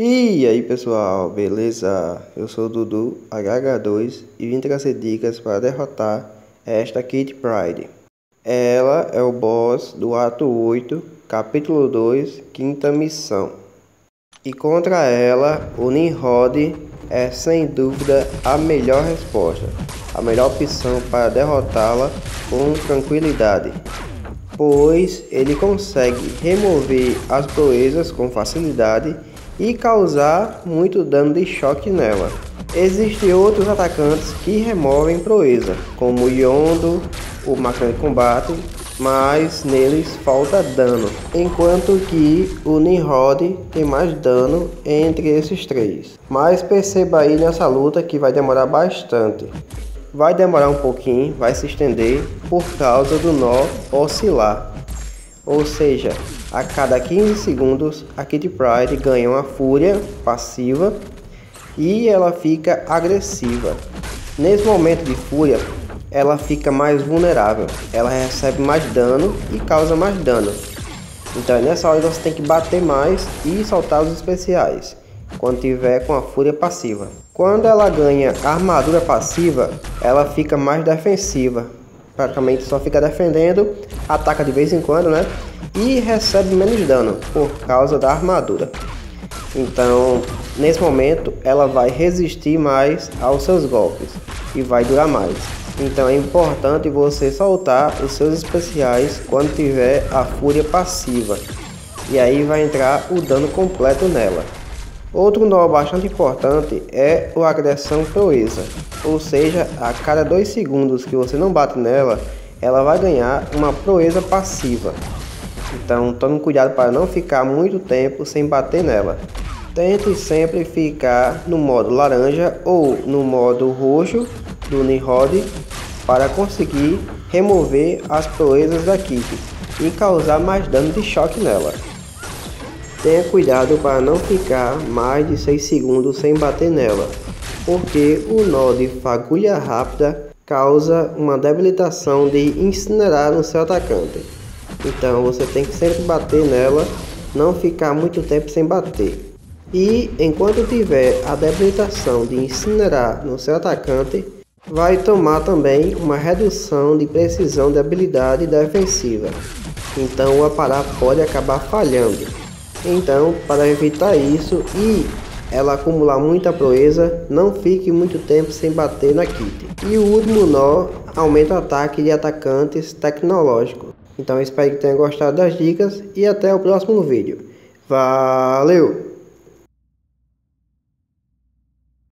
E aí pessoal, beleza? Eu sou o Dudu HH2 e vim trazer dicas para derrotar esta Kit Pride. Ela é o boss do ato 8, capítulo 2, quinta missão. E contra ela, o Nimrod é sem dúvida a melhor resposta, a melhor opção para derrotá-la com tranquilidade, pois ele consegue remover as proezas com facilidade e causar muito dano de choque nela. Existem outros atacantes que removem proeza, como o Yondo, o máquina de combate, mas neles falta dano, enquanto que o Nimrod tem mais dano entre esses três. Mas perceba aí nessa luta que vai demorar bastante. Vai demorar um pouquinho, vai se estender por causa do nó oscilar. Ou seja, a cada 15 segundos a Kitty Pride ganha uma fúria passiva e ela fica agressiva. Nesse momento de fúria, ela fica mais vulnerável, ela recebe mais dano e causa mais dano. Então é nessa hora você tem que bater mais e soltar os especiais, quando tiver com a fúria passiva. Quando ela ganha armadura passiva, ela fica mais defensiva, praticamente só fica defendendo, ataca de vez em quando, né? E recebe menos dano por causa da armadura. Então, nesse momento, ela vai resistir mais aos seus golpes e vai durar mais. Então é importante você soltar os seus especiais quando tiver a fúria passiva. E aí vai entrar o dano completo nela. Outro nó bastante importante é o agressão proeza, ou seja, a cada 2 segundos que você não bate nela, ela vai ganhar uma proeza passiva. Então tome cuidado para não ficar muito tempo sem bater nela. Tente sempre ficar no modo laranja ou no modo roxo do Nimrod para conseguir remover as proezas da Kit e causar mais dano de choque nela. Tenha cuidado para não ficar mais de 6 segundos sem bater nela, porque o nó de fagulha rápida causa uma debilitação de incinerar no seu atacante. Então você tem que sempre bater nela, não ficar muito tempo sem bater. E enquanto tiver a debilitação de incinerar no seu atacante, vai tomar também uma redução de precisão de habilidade defensiva. Então o aparato pode acabar falhando. Então, para evitar isso e ela acumular muita proeza, não fique muito tempo sem bater na kit. E o último nó aumenta o ataque de atacantes tecnológicos. Então espero que tenha gostado das dicas e até o próximo vídeo. Valeu!